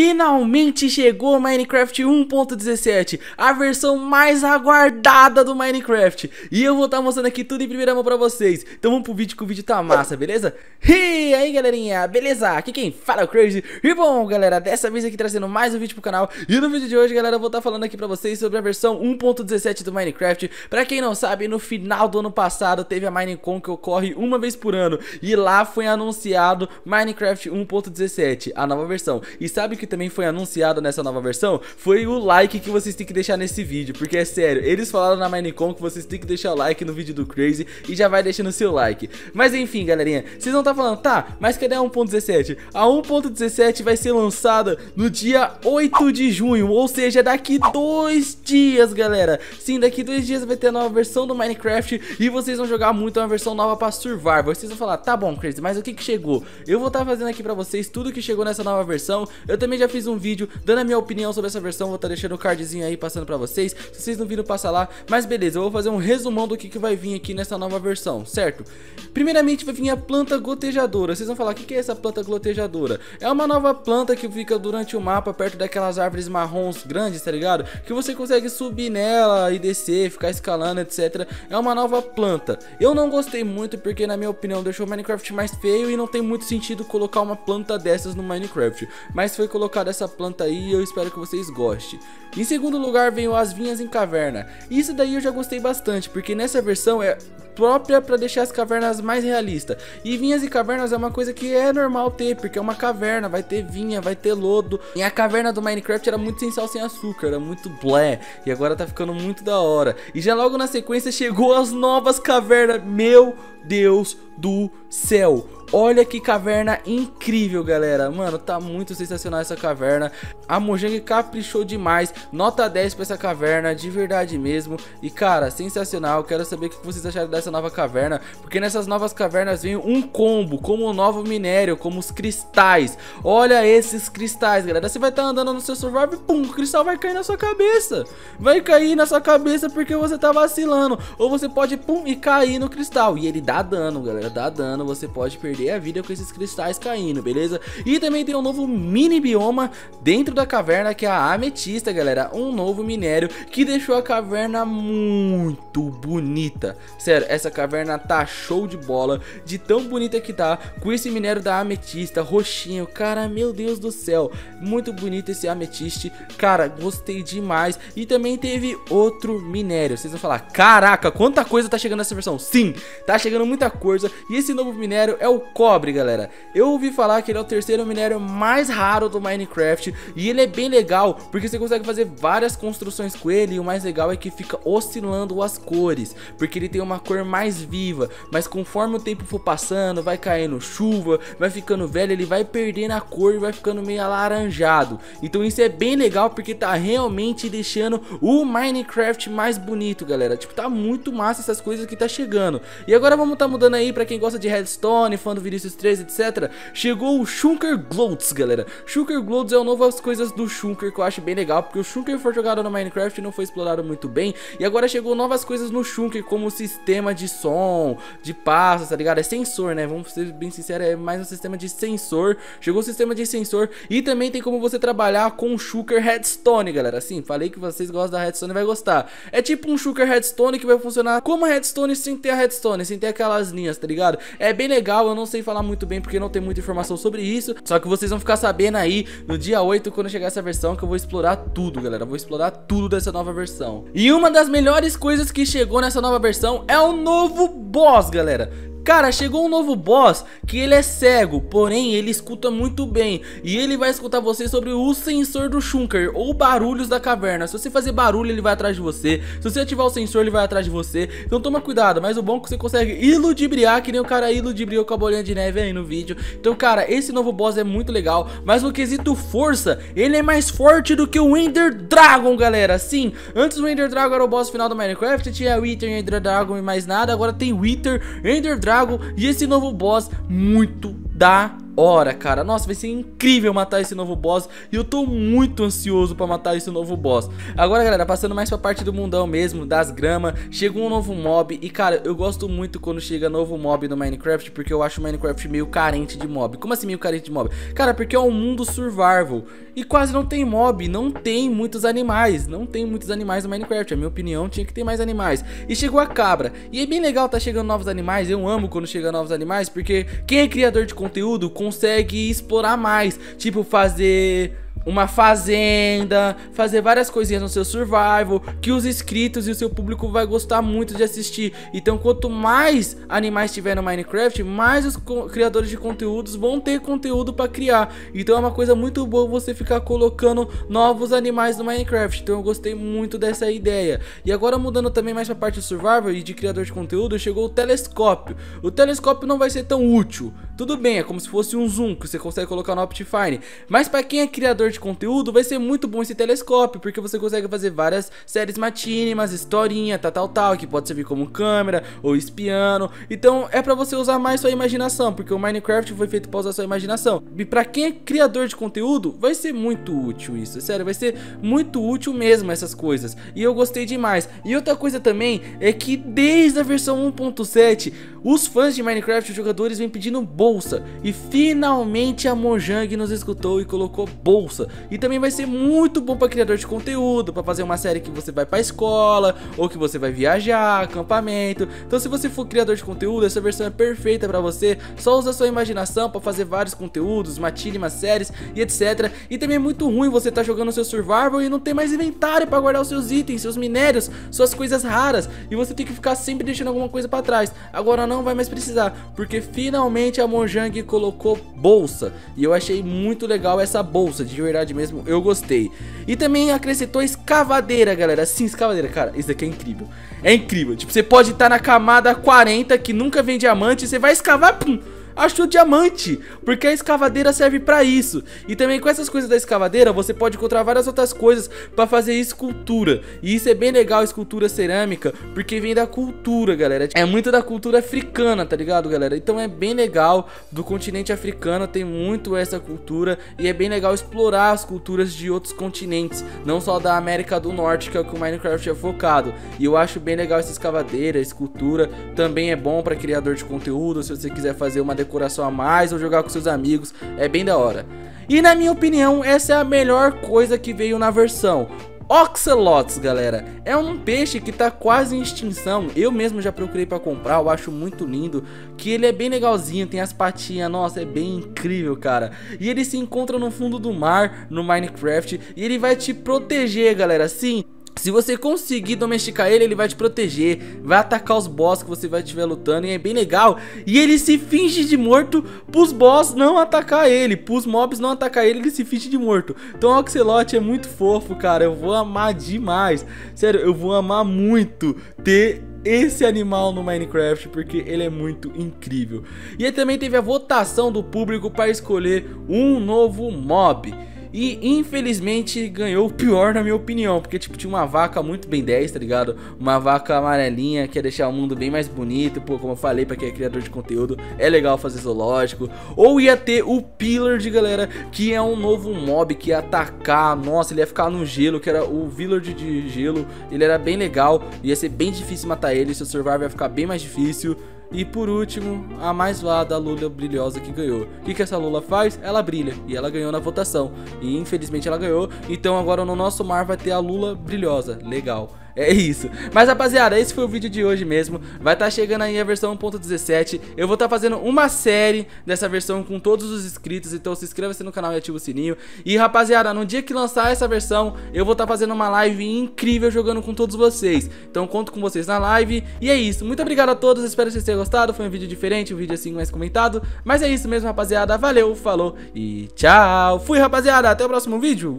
Finalmente chegou Minecraft 1.17, a versão mais aguardada do Minecraft. E eu vou estar tá mostrando aqui tudo em primeira mão pra vocês. Então vamos pro vídeo que o vídeo tá massa, beleza? E aí galerinha, beleza? Aqui quem fala é o Crazy. E bom galera, dessa vez aqui trazendo mais um vídeo pro canal. E no vídeo de hoje galera, eu vou estar tá falando aqui pra vocês sobre a versão 1.17 do Minecraft. Pra quem não sabe, no final do ano passado teve a Minecon que ocorre uma vez por ano. E lá foi anunciado Minecraft 1.17, a nova versão. E sabe que também foi anunciado nessa nova versão foi o like que vocês têm que deixar nesse vídeo. Porque é sério, eles falaram na Minecon que vocês têm que deixar o like no vídeo do Crazy e já vai deixando o seu like. Mas enfim, galerinha, vocês não tá falando, tá, mas cadê a 1.17? A 1.17 vai ser lançada no dia 8 de junho, ou seja, daqui dois dias, galera. Sim, daqui dois dias vai ter a nova versão do Minecraft e vocês vão jogar muito uma versão nova pra Survival. Vocês vão falar, tá bom, Crazy, mas o que que chegou? Eu vou estar tá fazendo aqui pra vocês tudo que chegou nessa nova versão. Eu também já fiz um vídeo dando a minha opinião sobre essa versão, vou estar tá deixando o cardzinho aí passando pra vocês. Se vocês não viram, passa lá. Mas beleza, eu vou fazer um resumão do que, que vai vir aqui nessa nova versão, certo? Primeiramente vai vir a planta gotejadora. Vocês vão falar, o que, que é essa planta gotejadora? É uma nova planta que fica durante o mapa perto daquelas árvores marrons grandes, tá ligado? Que você consegue subir nela e descer, ficar escalando, etc. É uma nova planta. Eu não gostei muito porque, na minha opinião, deixou o Minecraft mais feio e não tem muito sentido colocar uma planta dessas no Minecraft. Mas foi colocada essa planta aí e eu espero que vocês gostem. Em segundo lugar veio as vinhas em caverna. Isso daí eu já gostei bastante, porque nessa versão é própria para deixar as cavernas mais realistas. E vinhas e cavernas é uma coisa que é normal ter, porque é uma caverna, vai ter vinha, vai ter lodo. E a caverna do Minecraft era muito sem sal, sem açúcar, era muito blé. E agora tá ficando muito da hora. E já logo na sequência chegou as novas cavernas. Meu Deus do céu! Olha que caverna incrível, galera. Mano, tá muito sensacional essa caverna. A Mojang caprichou demais. Nota 10 pra essa caverna, de verdade mesmo. E, cara, sensacional. Quero saber o que vocês acharam dessa nova caverna. Porque nessas novas cavernas vem um combo, como o novo minério, como os cristais. Olha esses cristais, galera. Você vai estar tá andando no seu survival pum, o cristal vai cair na sua cabeça. Vai cair na sua cabeça porque você tá vacilando. Ou você pode, pum, e cair no cristal. E ele dá dano, galera. Dá dano. Você pode perder a vida com esses cristais caindo, beleza? E também tem um novo mini bioma dentro da caverna que é a ametista, galera. Um novo minério que deixou a caverna muito bonita. Sério, essa caverna tá show de bola, de tão bonita que tá, com esse minério da ametista, roxinho. Cara, meu Deus do céu, muito bonito esse ametiste. Cara, gostei demais. E também teve outro minério. Vocês vão falar, caraca, quanta coisa tá chegando nessa versão. Sim, tá chegando muita coisa. E esse novo minério é o cobre, galera. Eu ouvi falar que ele é o terceiro minério mais raro do Minecraft e ele é bem legal porque você consegue fazer várias construções com ele e o mais legal é que fica oscilando as cores, porque ele tem uma cor mais viva, mas conforme o tempo for passando, vai caindo chuva, vai ficando velho, ele vai perdendo a cor e vai ficando meio alaranjado. Então isso é bem legal porque tá realmente deixando o Minecraft mais bonito, galera. Tipo, tá muito massa essas coisas que tá chegando. E agora vamos tá mudando aí pra quem gosta de redstone, fã do Vinicius 3, etc. Chegou o Shunker Gloats, galera. Shunker Gloats é o novo as coisas do Shunker que eu acho bem legal, porque o Shunker foi jogado no Minecraft e não foi explorado muito bem. E agora chegou novas coisas no Shunker, como o sistema de som, de passos, tá ligado? É sensor, né? Vamos ser bem sinceros, é mais um sistema de sensor. Chegou o sistema de sensor e também tem como você trabalhar com o Shunker Redstone, galera. Sim, falei que vocês gostam da Redstone vai gostar. É tipo um Shunker Redstone que vai funcionar como a Redstone sem ter a Redstone, sem ter aquelas linhas, tá ligado? É bem legal, eu não sei falar muito bem porque não tem muita informação sobre isso. Só que vocês vão ficar sabendo aí no dia 8, quando chegar essa versão, que eu vou explorar tudo, galera. Vou explorar tudo dessa nova versão. E uma das melhores coisas que chegou nessa nova versão é o novo boss, galera. Cara, chegou um novo boss que ele é cego, porém ele escuta muito bem. E ele vai escutar você sobre o sensor do Shunker, ou barulhos da caverna. Se você fazer barulho, ele vai atrás de você. Se você ativar o sensor, ele vai atrás de você. Então toma cuidado, mas o bom é que você consegue iludibriar, que nem o cara iludibriou com a bolinha de neve aí no vídeo. Então, cara, esse novo boss é muito legal. Mas no quesito força, ele é mais forte do que o Ender Dragon, galera. Sim, antes o Ender Dragon era o boss final do Minecraft, tinha Wither, Ender Dragon e mais nada. Agora tem Wither, Ender Dragon e esse novo boss muito da hora, cara. Nossa, vai ser incrível matar esse novo boss. E eu tô muito ansioso pra matar esse novo boss. Agora, galera, passando mais pra parte do mundão mesmo, das gramas. Chegou um novo mob. E, cara, eu gosto muito quando chega novo mob no Minecraft. Porque eu acho o Minecraft meio carente de mob. Como assim meio carente de mob? Cara, porque é um mundo survival. E quase não tem mob. Não tem muitos animais. Não tem muitos animais no Minecraft. A minha opinião, tinha que ter mais animais. E chegou a cabra. E é bem legal tá chegando novos animais. Eu amo quando chega novos animais. Porque quem é criador de conteúdo consegue explorar mais. Tipo, fazer uma fazenda, fazer várias coisinhas no seu survival, que os inscritos e o seu público vai gostar muito de assistir. Então, quanto mais animais tiver no Minecraft, mais os criadores de conteúdos vão ter conteúdo para criar. Então, é uma coisa muito boa você ficar colocando novos animais no Minecraft. Então, eu gostei muito dessa ideia. E agora mudando também mais para parte do survival e de criador de conteúdo, chegou o telescópio. O telescópio não vai ser tão útil. Tudo bem, é como se fosse um zoom que você consegue colocar no Optifine. Mas para quem é criador de conteúdo, vai ser muito bom esse telescópio, porque você consegue fazer várias séries matínimas, historinha, tal, tal, tal, que pode servir como câmera ou espiando. Então é para você usar mais sua imaginação, porque o Minecraft foi feito para usar sua imaginação. E para quem é criador de conteúdo, vai ser muito útil isso, sério, vai ser muito útil mesmo essas coisas. E eu gostei demais. E outra coisa também é que desde a versão 1.7, os fãs de Minecraft, os jogadores, vêm pedindo bolsa. E finalmente a Mojang nos escutou e colocou bolsa. E também vai ser muito bom para criador de conteúdo, para fazer uma série que você vai para escola ou que você vai viajar, acampamento. Então, se você for criador de conteúdo, essa versão é perfeita para você. Só usa sua imaginação para fazer vários conteúdos, matilha, séries e etc. E também é muito ruim você tá jogando seu survival e não ter mais inventário para guardar os seus itens, seus minérios, suas coisas raras e você tem que ficar sempre deixando alguma coisa para trás. Agora não vai mais precisar, porque finalmente a Mojang colocou bolsa e eu achei muito legal essa bolsa de verdade mesmo, eu gostei. E também acrescentou escavadeira, galera. Sim, escavadeira, cara, isso daqui é incrível. É incrível. Tipo, você pode estar na camada 40 que nunca vem diamante, você vai escavar, pum, achou diamante, porque a escavadeira serve para isso. E também com essas coisas da escavadeira, você pode encontrar várias outras coisas para fazer escultura. E isso é bem legal, escultura cerâmica, porque vem da cultura, galera. É muito da cultura africana, tá ligado, galera? Então é bem legal, do continente africano tem muito essa cultura e é bem legal explorar as culturas de outros continentes, não só da América do Norte, que é o que o Minecraft é focado. E eu acho bem legal essa escavadeira, escultura, também é bom para criador de conteúdo, se você quiser fazer uma decoração coração a mais ou jogar com seus amigos, é bem da hora. E na minha opinião, essa é a melhor coisa que veio na versão. Ocelots, galera, é um peixe que tá quase em extinção. Eu mesmo já procurei para comprar, eu acho muito lindo, que ele é bem legalzinho, tem as patinhas, nossa, é bem incrível, cara. E ele se encontra no fundo do mar, no Minecraft, e ele vai te proteger, galera. Sim, se você conseguir domesticar ele, ele vai te proteger, vai atacar os boss que você vai estiver lutando e é bem legal. E ele se finge de morto pros boss não atacar ele, pros mobs não atacar ele, ele se finge de morto. Então o Ocelot é muito fofo, cara, eu vou amar demais. Sério, eu vou amar muito ter esse animal no Minecraft porque ele é muito incrível. E também teve a votação do público para escolher um novo mob. E infelizmente ganhou o pior na minha opinião, porque tipo tinha uma vaca muito bem 10, tá ligado? Uma vaca amarelinha que ia deixar o mundo bem mais bonito, pô, como eu falei para quem é criador de conteúdo, é legal fazer zoológico. Ou ia ter o Pillard, galera, que é um novo mob que ia atacar, nossa, ele ia ficar no gelo, que era o Village de gelo, ele era bem legal, ia ser bem difícil matar ele, seu survival ia ficar bem mais difícil. E por último, a mais zoada, a Lula brilhosa que ganhou. O que, que essa Lula faz? Ela brilha. E ela ganhou na votação. E infelizmente ela ganhou. Então agora no nosso mar vai ter a Lula brilhosa. Legal. É isso. Mas rapaziada, esse foi o vídeo de hoje mesmo. Vai estar tá chegando aí a versão 1.17. Eu vou estar tá fazendo uma série dessa versão com todos os inscritos. Então se inscreva-se no canal e ativa o sininho. E rapaziada, no dia que lançar essa versão, eu vou estar tá fazendo uma live incrível jogando com todos vocês. Então conto com vocês na live. E é isso. Muito obrigado a todos. Espero que vocês tenham gostado. Foi um vídeo diferente, um vídeo assim mais comentado. Mas é isso mesmo, rapaziada. Valeu, falou e tchau. Fui, rapaziada. Até o próximo vídeo.